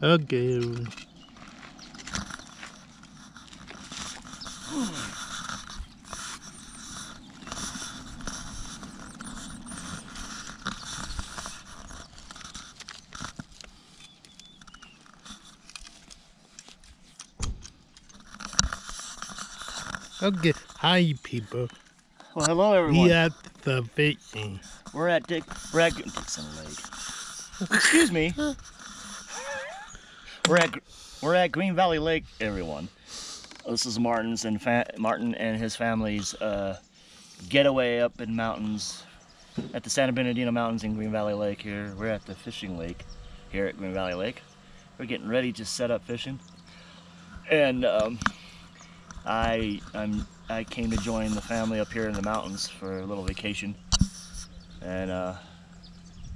Okay. Okay. Hi, people. Well, hello everyone. We at the fishing. We're at Dick, at Dixon Lake. Excuse me. We're at we're at Green Valley Lake, everyone. This is Martin's and Martin and his family's uh, getaway up in mountains at the Santa Bernardino Mountains in Green Valley Lake. Here we're at the fishing lake here at Green Valley Lake. We're getting ready to set up fishing, and um, I I'm I came to join the family up here in the mountains for a little vacation, and uh,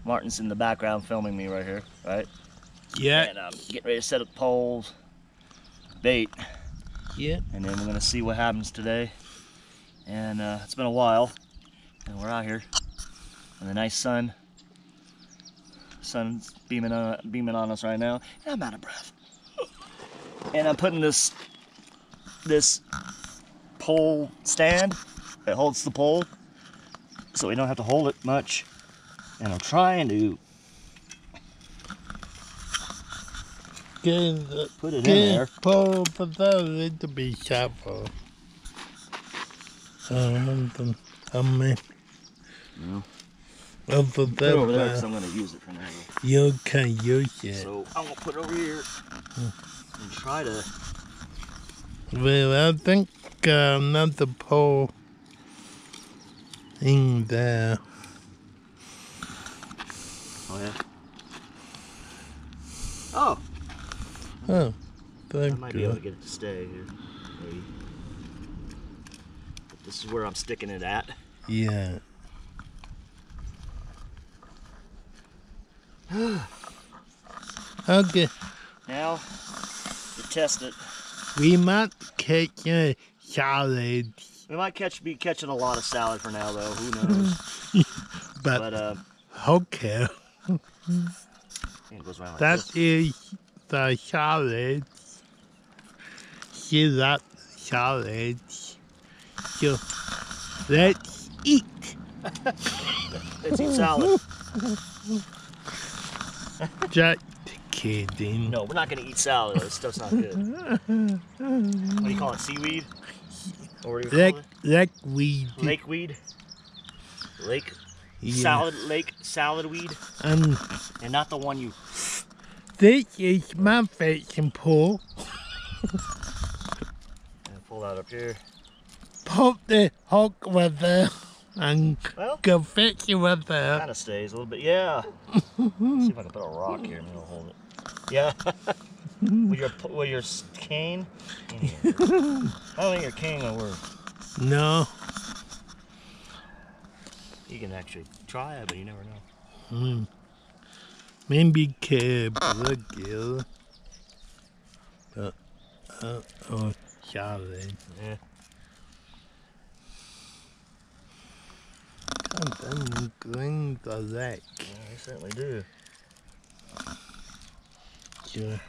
Martin's in the background filming me right here, right? Yeah. And I'm getting ready to set up poles, bait, Yeah. and then we're gonna see what happens today. And uh, it's been a while, and we're out here, and the nice sun, sun's beaming on beaming on us right now, and I'm out of breath. And I'm putting this this pole stand that holds the pole, so we don't have to hold it much. And I'm trying to Get put it in there. get pull for the to be sharper. Um, um, Yeah. well, for Put it over there that, because I'm gonna use it for now. you can use it. So I'm gonna put it over here and try to. Well, I think uh, another pole in there. Oh yeah. Oh, Oh, I thank might be able to get it to stay here. Maybe. But this is where I'm sticking it at. Yeah. okay, Now to test it. we might catch a salad, We might catch be catching a lot of salad for now though. Who knows? but, but uh, okay, it goes around like is the salad. See that salad. So, let's eat. Let's eat salad. Just kidding. No, we're not gonna eat salad. This stuff's not good. What do you call it? Seaweed? Or what do you Like, call it? like we do. Lakeweed? Lake Yeah. salad lake salad weed Um, and not the one you this is my fishing pole. and pull that up here. Put the hook with her and Well, go fishing with her. kind of stays a little bit. Yeah. see if I can put a rock here and it'll hold it. Yeah. with your with your cane. I don't think your cane will work. No. You can actually try it, but you never know. Hmm. Hmm. Maybe cable gill. Uh, uh, oh. Yeah. I'm going to lake. yeah I certainly do. Sure.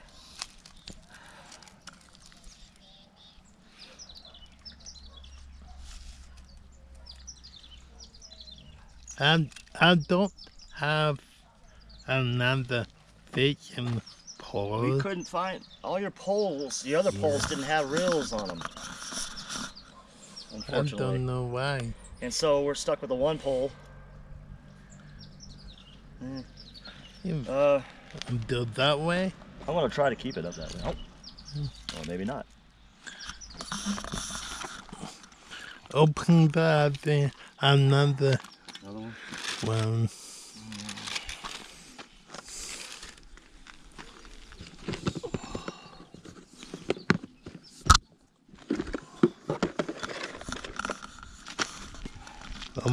I, I don't have another fishing pole. We couldn't find all your poles. The other poles didn't have reels on them. Unfortunately. I don't know why. And so we're stuck with the one pole. You Uh, do that way? I'm gonna try to keep it up that way. Oh. Or maybe not. Open that thing, another Another one. one.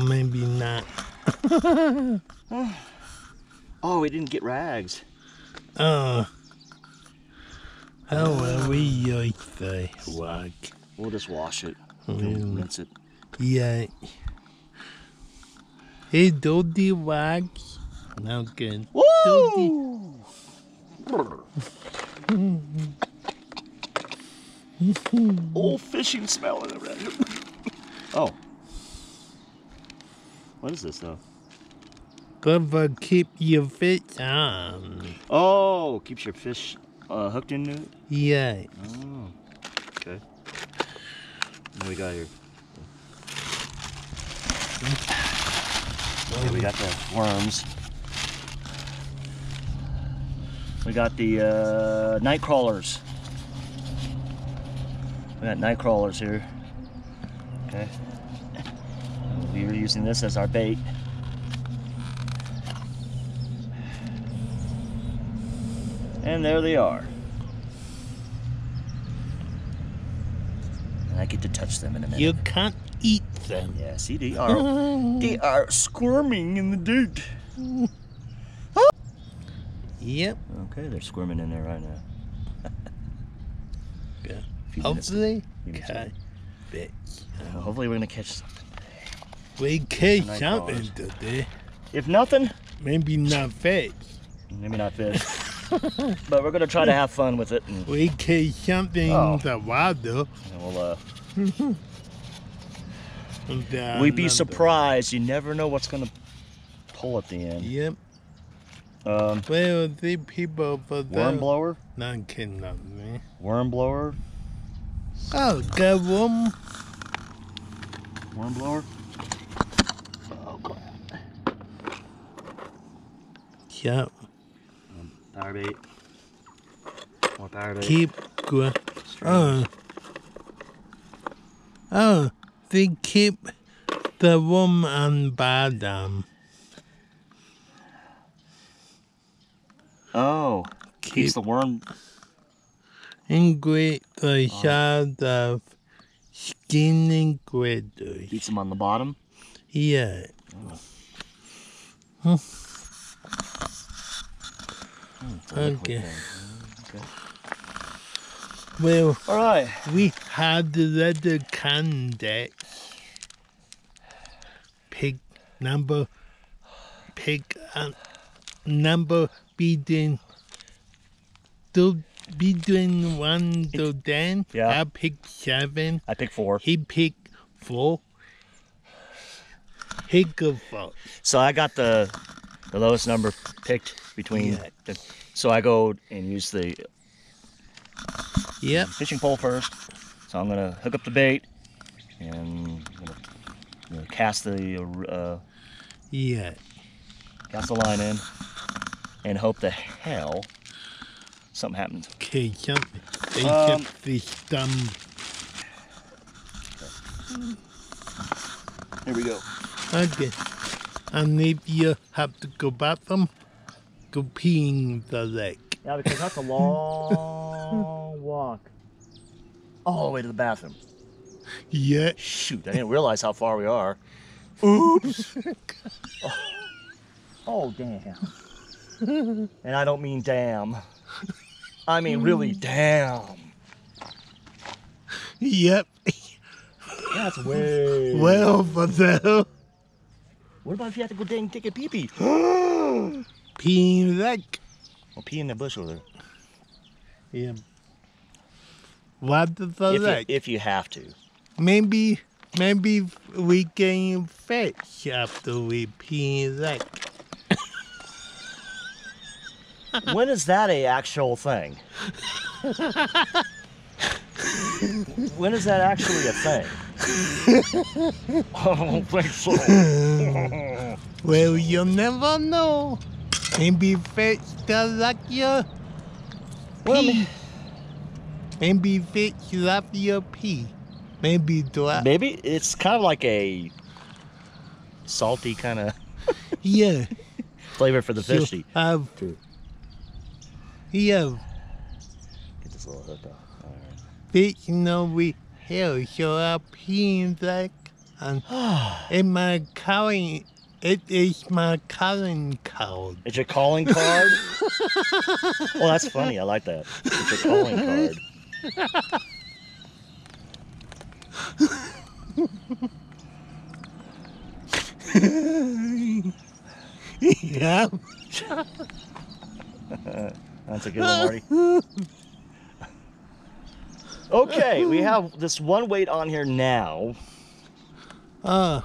Maybe not. Oh, we didn't get rags. Oh. How are we use the wag? We'll just wash it. Mm. Rinse it. Yeah. Hey, Dodie wags. Now good. Woo! Old fishing smell in around here. Oh. What is this though? Gotta keep your fish on. Oh, keeps your fish uh, hooked into it. Yeah. Oh, okay. What we got here? Okay, we got the worms. We got the uh, night crawlers. We got night crawlers here. Okay. We were using this as our bait. And there they are. And I get to touch them in a minute. You can't eat them. Yeah, see, they are they are squirming in the dirt. Yep. Okay, they're squirming in there right now. Yeah. Hopefully, minutes uh, hopefully, we're gonna catch something. We catch Night something today. If nothing, Maybe not fish. maybe not fish. but we're gonna try to have fun with it, and, We catch something Oh. in the water. and we'll. Uh, Down we'd be surprised. You never know what's gonna pull at the end. Yep. Um, Well, the people for the worm blower, not kidding of me. worm blower, Oh, got one. worm blower. Oh crap! Yep. Power bait. More power bait. Keep going. Oh. Oh, they keep the worm on bottom. Um. Oh, keeps Keep the worm. ingrid the oh. shot of skinning critters. Keeps them on the bottom. Yeah. Okay. Okay. Well, All right. we had the letter candidate. Pick number. Pick uh, number between. To between one to ten. Yeah. I picked seven. I picked four. He picked four. He four. So I got the the lowest number picked between. Yeah. The, so I go and use the Yep. fishing pole first. So I'm gonna hook up the bait and gonna, know, cast the uh, Yeah. cast the line in and hope the hell something happens. Okay. They Um, kept this dumb. Here we go. Okay. And if you have to go bathroom, go peeing the lake. Yeah, because that's a long walk. All the way to the bathroom. Yeah. Shoot, I didn't realize how far we are. Oops. oh. oh, damn. and I don't mean damn. I mean really damn. Yep. That's way. Well, for the What about if you have to go dang take a pee pee? pee in the lake. Well, pee in the bush over there. Yeah. What the If you, lake? if you have to. Maybe, maybe we can fish after we pee in the lake. when is that a actual thing? when is that actually a thing? I don't think so. Well, you'll never know. Maybe fish does like your Well, pee. Maybe fish love your pee. Maybe do Maybe it's kind of like a salty kind of Yeah. flavor for the so fishy. Have, True. yeah. Get this little hook off. All right. Fish know we here, so I pee in like and in my calling. It is my calling card. It's your calling card. well, that's funny. I like that. It's your calling card. yeah. That's a good one, Marty. Okay, we have this one weight on here now. Uh,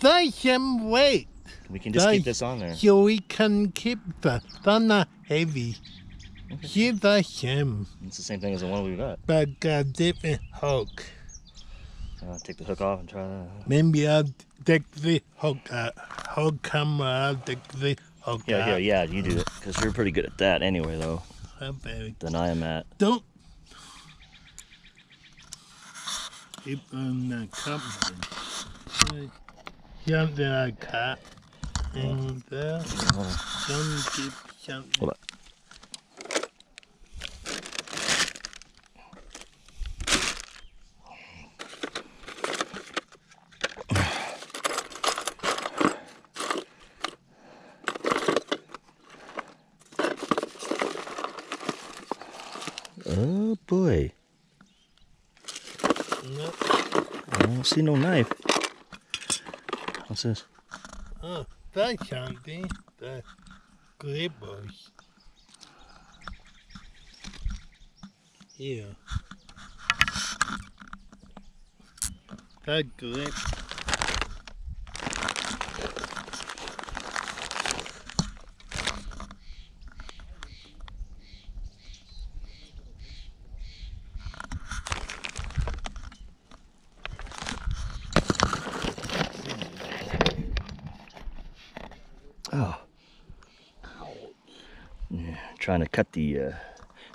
there's some weight. We can just keep this on there. So we can keep the, they're not heavy. See the same, It's the same thing as the one we got. but a different hook. Uh, take the hook off and try that. Maybe I'll take the hook out. Hook camera, I'll take the hook Yeah, out. yeah, yeah, you do it. Because you're pretty good at that anyway, though, Okay. than I am at. Don't keep on the. Something like that. And there, Hold on. don't keep something. Hold on. Oh boy, No. I don't see no knife. What's this? Ah, oh, that's something. The clippers. Here. That. Trying to cut the uh,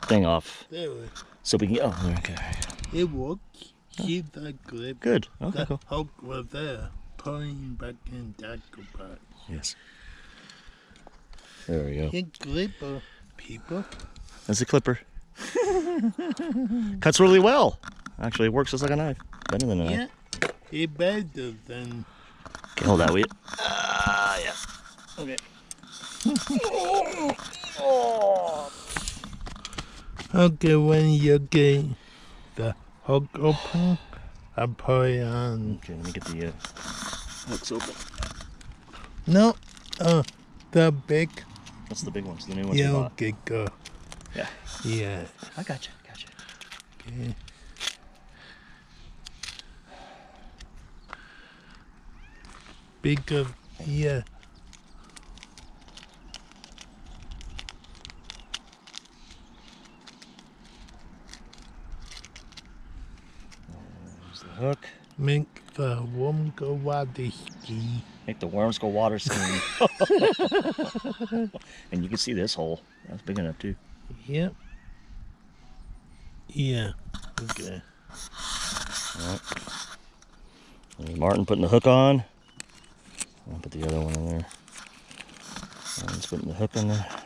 thing off There we so we can. Oh, okay. It works. See that clip? Good. Okay, The cool. hook was there. Pulling back in that part. Yes. There we go. Hit clipper, people. That's a clipper. Cuts really well. Actually, it works just like a knife. Better than a knife. Yeah. It better than Okay, hold that, will you? Ah, yeah. Okay. Okay, when you get the hook open, I put it on. Okay, let me get the uh, hooks open. No, uh, the big That's the big ones, the new ones we yellow bought. gecko. Yeah. Yeah. I got you. Got you. Okay. Big of yeah. Hook. Make the worm go water ski. Make the worms go water skiing. and you can see this hole. That's big enough too. Yep. Yeah. Okay. And Martin putting the hook on. I'll put the other one in there. Martin's putting the hook in there.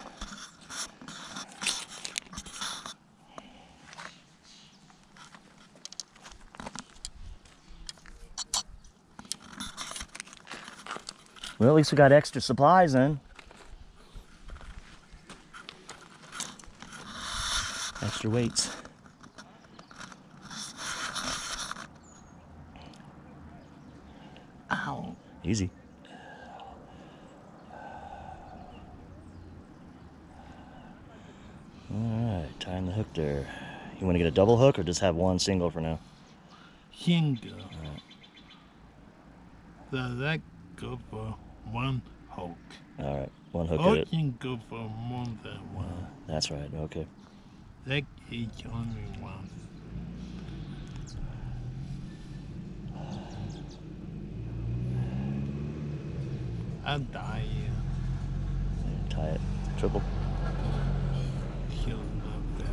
Well, at least we got extra supplies then. Extra weights. Ow. Easy. Alright, tying the hook there. You want to get a double hook or just have one single for now? Single. So that go for one hook. Alright, one hook at it. can go for more than one. That's right, okay. That is only one. I'm die There, tie it. Triple. kill bear.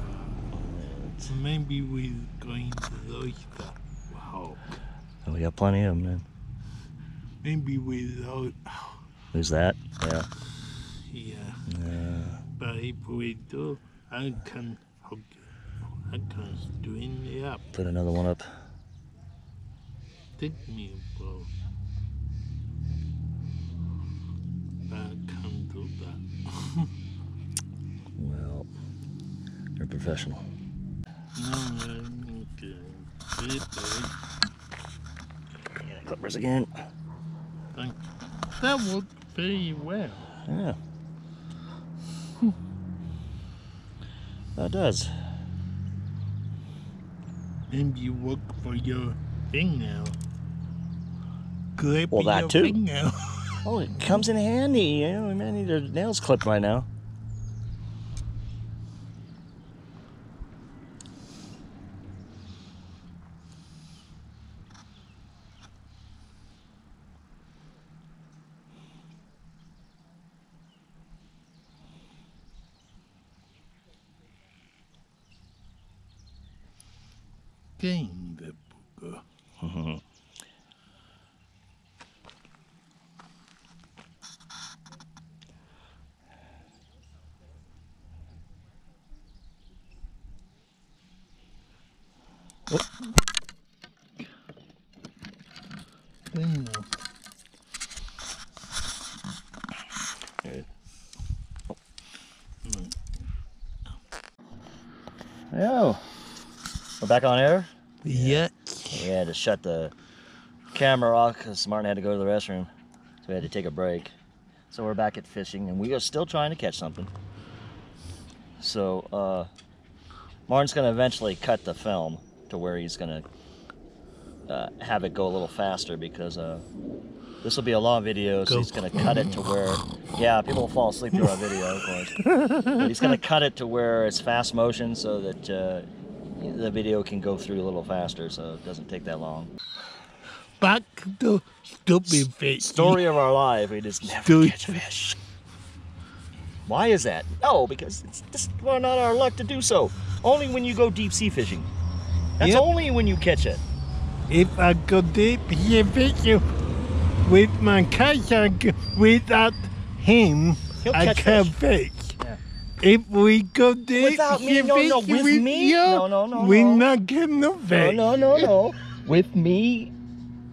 Maybe we're going to lose the hook. Oh, we got plenty of them then. Maybe we lose. Who's that? Yeah. Yeah. But if we do, I can hook I can string it up. put another one up. Take me, bro. But do that. Well, you're a professional. No, okay. Clippers. Again. That worked very well. Yeah. Hmm. That does. And you look for your fingernail. Clip Well, that too. Oh, it comes in handy. You know, we might need our nails clipped right now. Genau. Yeah. We're back on air. Yeah. We had to shut the camera off because Martin had to go to the restroom. So we had to take a break. So we're back at fishing and we are still trying to catch something. So uh, Martin's going to eventually cut the film to where he's going to uh, have it go a little faster because uh, this will be a long video. So Go. he's going to cut it to where, yeah, people will fall asleep through our video, of course. But he's going to cut it to where it's fast motion so that uh, the video can go through a little faster so it doesn't take that long. Back to stupid fish. Story of our life, we just never Story- catch fish. Why is that? No, because it's just well, not our luck to do so. Only when you go deep sea fishing. That's Yep. only when you catch it. If I go deep sea you, with my kayak without him, He'll I catch can fish. Yeah. If we go deep Without me? No, no, with with me? you, No, no, no, we no. not get no No, fish. no, no, no. with me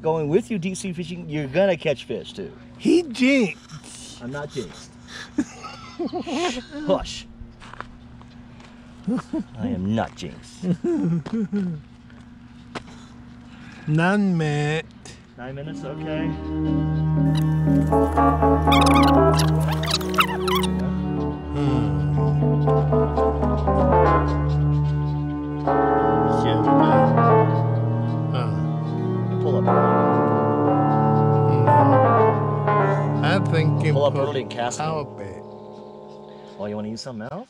going with you deep sea fishing, you're gonna catch fish too. He jinxed. I'm not jinxed. Hush. I am not jinxed. None met. Nine minutes, okay. Shit. Uh, Pull up. I think you Pull up early and cast it. power bait. Oh, you want to use something else?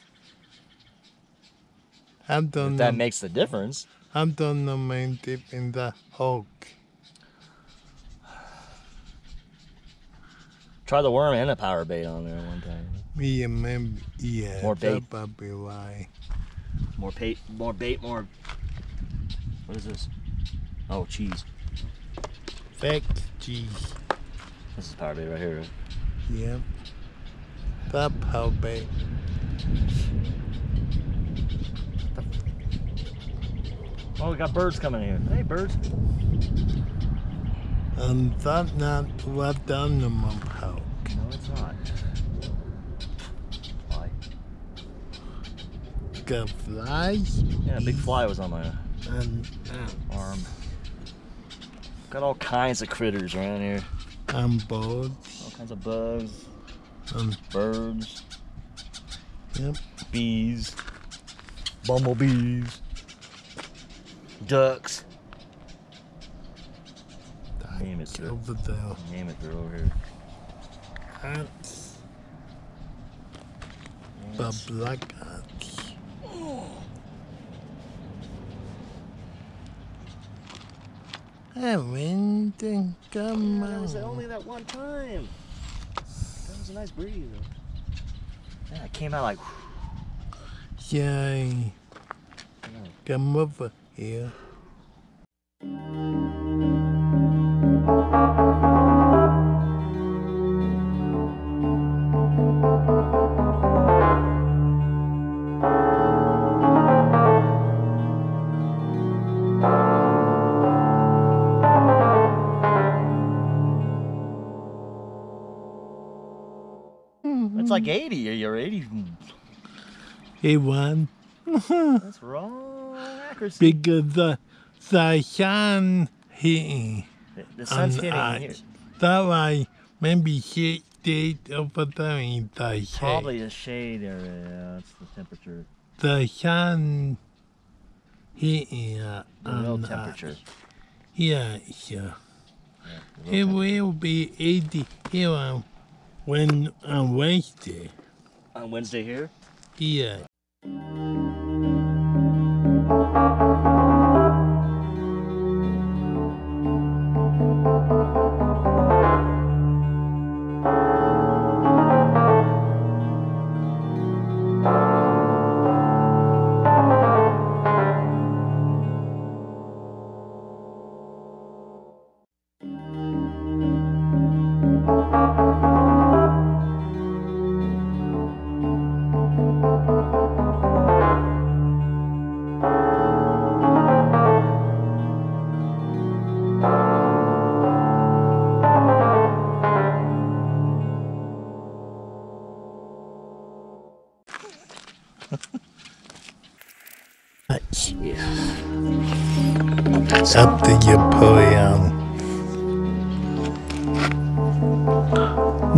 I don't If that know. makes the difference. I don't know main dip in the hole. Try the worm and a power bait on there one time. Me and maybe yeah. More bait. Probably why. More bait, more bait, more. What is this? Oh, cheese. Fake cheese. This is power bait right here. Right? Yep. That power bait. Oh, we got birds coming here. Hey, birds. And that not what done the my power. No, it's not. Fly. Got flies Yeah, a big fly was on my and arm. Got all kinds of critters around here. and birds All kinds of bugs, and birds, yep. bees, bumblebees, ducks. Name it, sir. over there. Name it, they're over here. Ants. The Yes. black ants. I went and come That was out. only that one time. That was a nice breeze. though. Yeah, it came out like. Yay. Come over here. It's like 80. You're 80. He won That's wrong because the, the sun hitting. The, the sun's hitting here. That way, maybe he stayed over there in the shade. Probably a shade area. Yeah, that's the temperature. the sun here Real on temperature. Yeah, yeah. It will be 80 here on when on Wednesday. On Wednesday here. Yeah.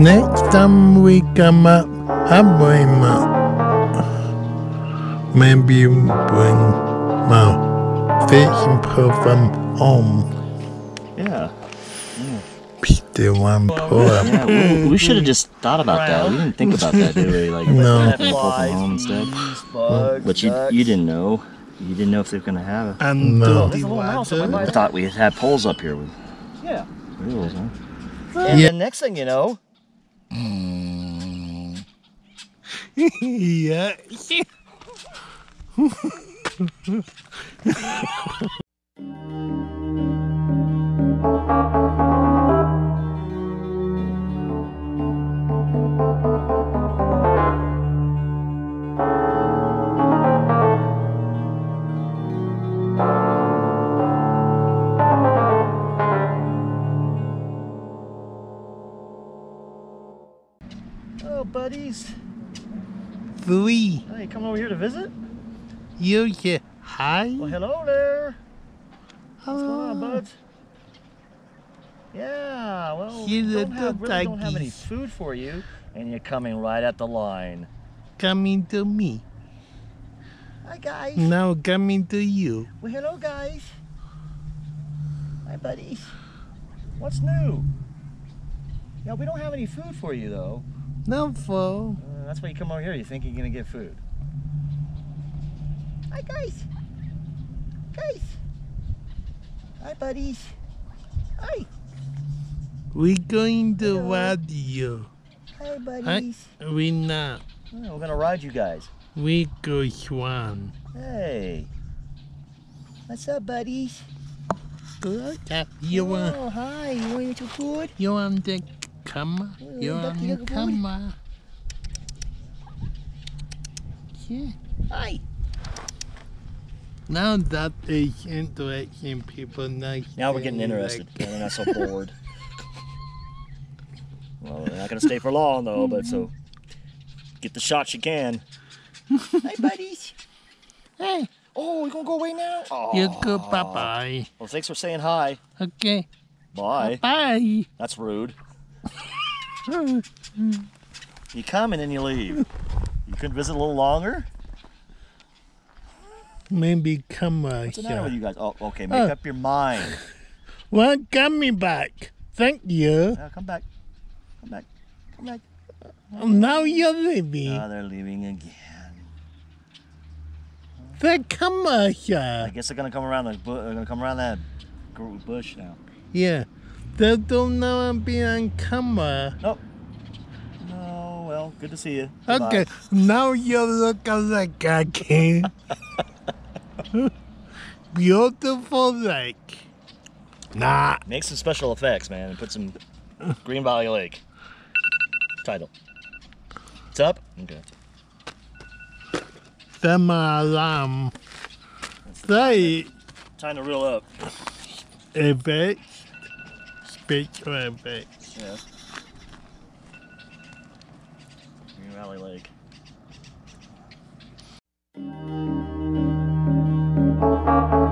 Next time we come up, I'll bring my. Maybe bring my fishing pole from home. Yeah. Still one poem. Yeah. We, we should have just thought about that. We didn't think about that, did we? Like, No. pull from home instead. But you you didn't know. You didn't know if they were gonna have it. And There's no. a little mouse up my I thought we had poles up here with Yeah. wheels, huh? And Yeah. the next thing you know, Hmm. yeah. oh buddies, Three. hey, coming over here to visit? You say hi? Well, hello there. What's going on, Hello. buds? Yeah, well, You don't have, really don't have any food for you, and you're coming right at the line. Coming to me. Hi guys. Now coming to you. Well, hello guys. Hi buddies. What's new? Yeah, we don't have any food for you though. No fool. Uh, that's why you come over here. You think you're gonna get food. Hi guys. Guys. Hi buddies. Hi. We going to Hello. ride you. Hi Hi. buddies. We not. Yeah, we're gonna ride you guys. We go swan. Hey. What's up, buddies? Good. Uh, You want? Oh, hi. You want to eat your food? You want the camera? You Oh, want Ducky, the look, Yeah. Hi. Now that is interesting. People like. Now we're getting interested. like, Now they're not so bored. well, they're not gonna stay for long though, but so get the shots you can. Hi, buddies. Hey, Oh, you gonna go away now? Oh. you go bye bye. Well, thanks for saying hi. Okay. Bye. Bye. That's rude. You come and then you leave. You couldn't visit a little longer? Maybe camera uh, What's the matter with you guys? Oh, okay. Make Oh. up your mind. Well, got me back. Thank you. Now come back. Come back. Come back. Oh, now you're leaving. Oh, they're leaving again. the camera uh, I guess they're gonna come around the they're gonna come around that bush now. Yeah. They don't know I'm being on camera. Oh. No, well, good to see you. Goodbye. Okay, now you look like I can. Beautiful lake. Nah, Make some special effects, man, and put some Green Valley Lake. Title. It's up? Okay. the alarm. Say Time to reel up. effects big clampback. Yeah. Green Valley Lake. Thank you.